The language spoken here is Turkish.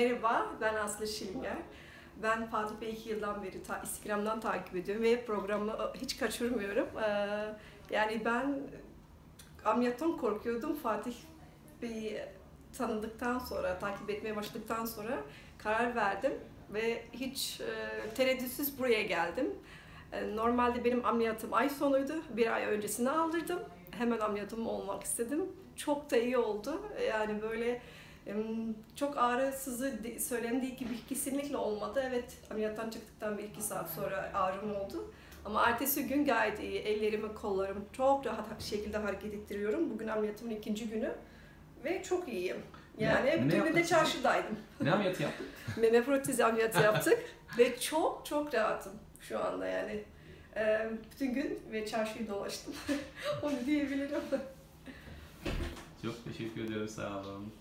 Merhaba, ben Aslı Şilinger. Ben Fatih Bey iki yıldan beri ta, Instagram'dan takip ediyorum ve programı hiç kaçırmıyorum. Ee, yani ben ameliyattan korkuyordum. Fatih Bey'i tanıdıktan sonra, takip etmeye başladıktan sonra karar verdim ve hiç e, tereddütsüz buraya geldim. E, normalde benim ameliyatım ay sonuydu. Bir ay öncesine aldırdım. Hemen ameliyatım olmak istedim. Çok da iyi oldu. Yani böyle çok ağrısızı söylendiği gibi kesinlikle olmadı. Evet ameliyattan çıktıktan bir iki saat sonra ağrım oldu. Ama ertesi gün gayet iyi. Ellerimi, kollarım çok rahat şekilde hareket ettiriyorum. Bugün ameliyatımın ikinci günü ve çok iyiyim. Yani Ne- bütün gün de çarşıdaydım. Ne ameliyatı yaptık? Meme protezi ameliyatı yaptık ve çok çok rahatım şu anda yani. Ee, bütün gün ve çarşıyı dolaştım. Onu diyebilirim. Çok teşekkür ederim sağ olun.